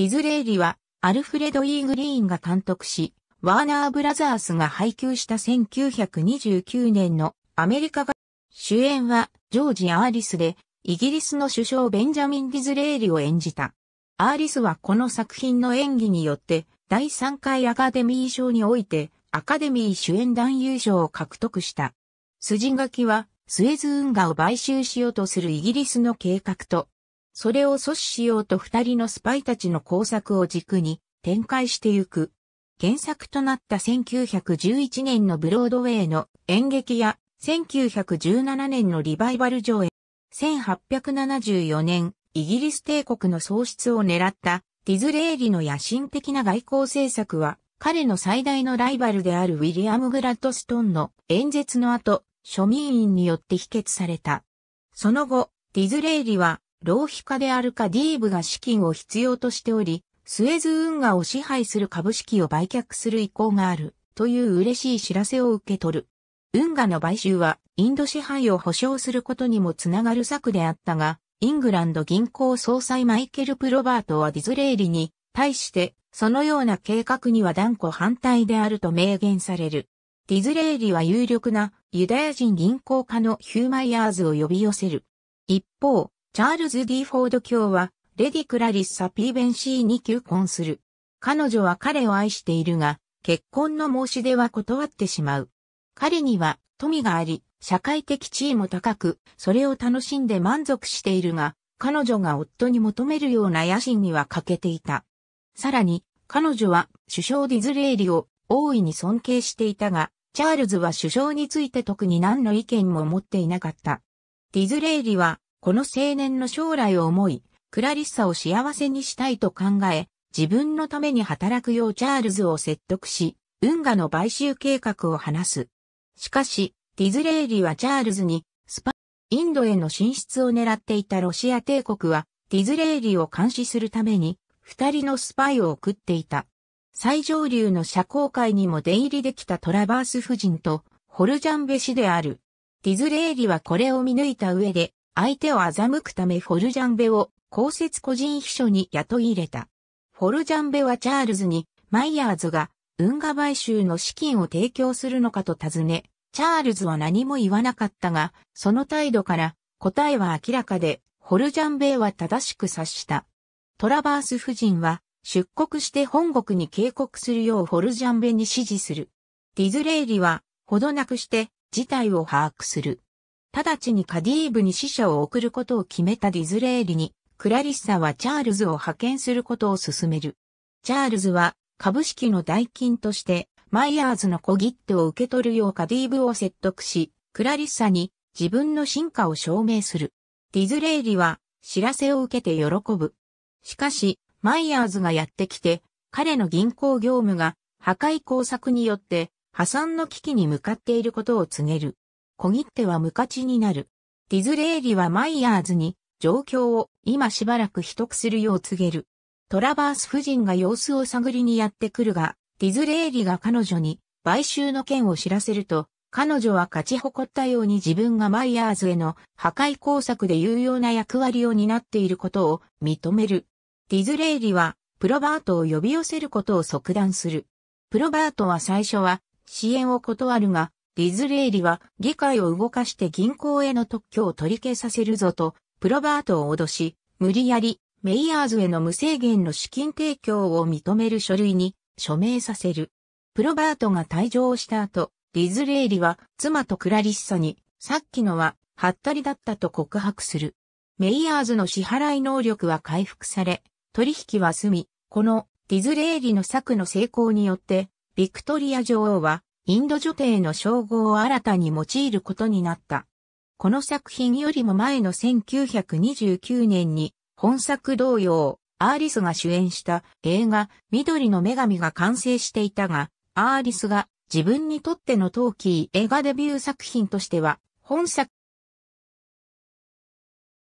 ディズレイリはアルフレド・イー・グリーンが監督し、ワーナーブラザースが配給した1929年のアメリカが主演はジョージ・アーリスで、イギリスの首相ベンジャミン・ディズレーリを演じた。アーリスはこの作品の演技によって第3回アカデミー賞においてアカデミー主演男優賞を獲得した。筋書きはスエズ運河を買収しようとするイギリスの計画と、それを阻止しようと二人のスパイたちの工作を軸に展開してゆく。原作となった1911年のブロードウェイの演劇や1917年のリバイバル上映。1874年、イギリス帝国の喪失を狙ったディズレーリの野心的な外交政策は、彼の最大のライバルであるウィリアム・グラッドストンの演説の後、庶民院によって否決された。その後、ディズレーリは、浪費家であるかディーブが資金を必要としており、スエズ運河を支配する株式を売却する意向がある、という嬉しい知らせを受け取る。運河の買収は、インド支配を保障することにもつながる策であったが、イングランド銀行総裁マイケル・プロバートはディズレーリに対して、そのような計画には断固反対であると明言される。ディズレーリは有力なユダヤ人銀行家のヒューマイヤーズを呼び寄せる。一方、チャールズ・ディフォード卿は、レディ・クラリッサ・ピーベンシーに求婚する。彼女は彼を愛しているが、結婚の申し出は断ってしまう。彼には富があり、社会的地位も高く、それを楽しんで満足しているが、彼女が夫に求めるような野心には欠けていた。さらに、彼女は首相ディズレーリを大いに尊敬していたが、チャールズは首相について特に何の意見も持っていなかった。ディズレーリは、この青年の将来を思い、クラリッサを幸せにしたいと考え、自分のために働くようチャールズを説得し、運河の買収計画を話す。しかし、ディズレーリはチャールズに、スパ、インドへの進出を狙っていたロシア帝国は、ディズレーリを監視するために、二人のスパイを送っていた。最上流の社交界にも出入りできたトラバース夫人とホルジャンベ氏である。ディズレーリはこれを見抜いた上で相手を欺くためフォルジャンベを公設個人秘書に雇い入れた。フォルジャンベはチャールズにマイヤーズが運河買収の資金を提供するのかと尋ね、チャールズは何も言わなかったが、その態度から答えは明らかで、ホルジャンベは正しく察した。トラバース夫人は出国して本国に警告するようフォルジャンベに指示する。ディズレイリは、ほどなくして事態を把握する。直ちにカディーブに死者を送ることを決めたディズレイリに、クラリッサはチャールズを派遣することを進める。チャールズは株式の代金としてマイヤーズの小切手を受け取るようカディーブを説得し、クラリッサに自分の進化を証明する。ディズレイリは知らせを受けて喜ぶ。しかし、マイヤーズがやってきて、彼の銀行業務が破壊工作によって破産の危機に向かっていることを告げる。小切手は無価値になる。ディズレーリはマイヤーズに状況を今しばらく秘匿するよう告げる。トラバース夫人が様子を探りにやってくるが、ディズレーリが彼女に買収の件を知らせると、彼女は勝ち誇ったように自分がマイヤーズへの破壊工作で有用な役割を担っていることを認める。ディズレイリは、プロバートを呼び寄せることを即断する。プロバートは最初は、支援を断るが、ディズレイリは、議会を動かして銀行への特許を取り消させるぞと、プロバートを脅し、無理やり、メイヤーズへの無制限の資金提供を認める書類に署名させる。プロバートが退場した後、ディズレイリは妻とクラリッサに、さっきのは、ハッタリだったと告白する。メイヤーズの支払い能力は回復され、取引は済み、このディズレーリの策の成功によって、ビクトリア女王はインド女帝の称号を新たに用いることになった。この作品よりも前の1929年に本作同様、アーリスが主演した映画緑の女神が完成していたが、アーリスが自分にとってのトーキー映画デビュー作品としては、本作、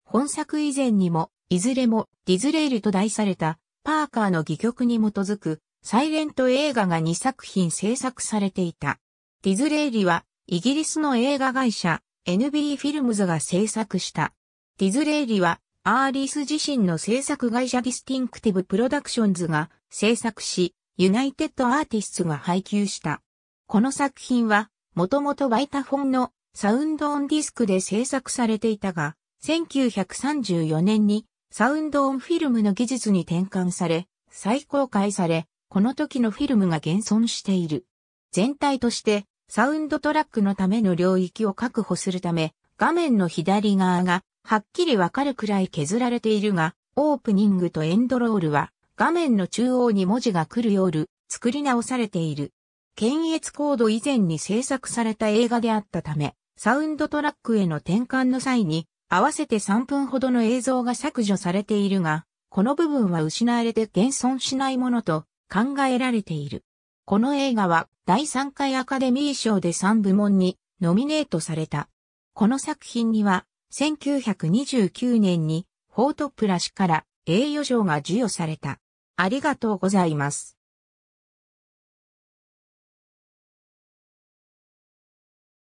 本作以前にもいずれもディズレーリと題されたパーカーの戯曲に基づくサイレント映画が2作品制作されていた。ディズレーリはイギリスの映画会社 NB フィルムズが制作した。ディズレーリはアーリス自身の制作会社ディスティンクティブプロダクションズが制作し、ユナイテッドアーティストが配給した。この作品は、もともとバイタフォンのサウンドオンディスクで制作されていたが、1934年にサウンドオンフィルムの技術に転換され、再公開され、この時のフィルムが現存している。全体としてサウンドトラックのための領域を確保するため、画面の左側がはっきりわかるくらい削られているが、オープニングとエンドロールは画面の中央に文字が来るよう作り直されている。検閲コード以前に制作された映画であったため、サウンドトラックへの転換の際に合わせて3分ほどの映像が削除されているが、この部分は失われて現存しないものと考えられている。この映画は第3回アカデミー賞で3部門にノミネートされた。この作品には1929年にフォートプラ氏から栄誉賞が授与された。ありがとうございます。